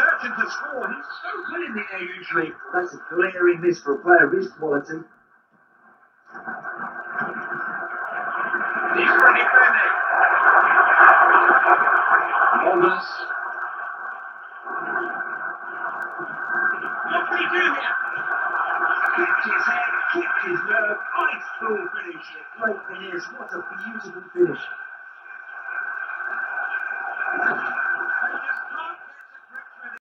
searching to score. He's so good in the air usually. That's a glaring miss for a player of his quality. He's running Benny. Walters. What did he do here? Kicked his head, kicked his nerve. Nice full finish. A great finish. What a beautiful finish.